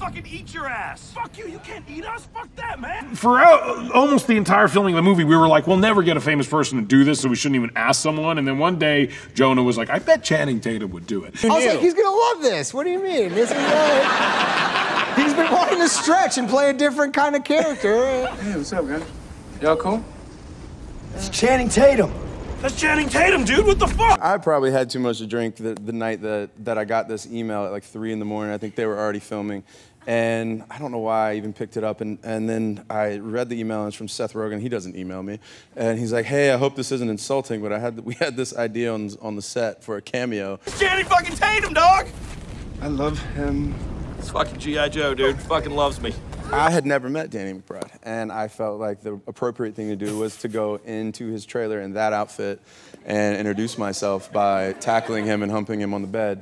fucking eat your ass. Fuck you. You can't eat us. Fuck that, man. For uh, almost the entire filming of the movie, we were like, we'll never get a famous person to do this, so we shouldn't even ask someone. And then one day, Jonah was like, I bet Channing Tatum would do it. I was like, he's gonna love this. What do you mean? This is uh, he's been wanting to stretch and play a different kind of character. Hey, what's up, guys? Y'all cool? It's Channing Tatum. That's Channing Tatum, dude. What the fuck? I probably had too much to drink the, the night that, that I got this email at like three in the morning. I think they were already filming. And I don't know why I even picked it up. And, and then I read the email, and it's from Seth Rogen. He doesn't email me. And he's like, hey, I hope this isn't insulting, but I had, we had this idea on, on the set for a cameo. It's Channing fucking Tatum, dog. I love him. It's fucking G.I. Joe, dude. Fucking loves me. I had never met Danny McBride, and I felt like the appropriate thing to do was to go into his trailer in that outfit and introduce myself by tackling him and humping him on the bed.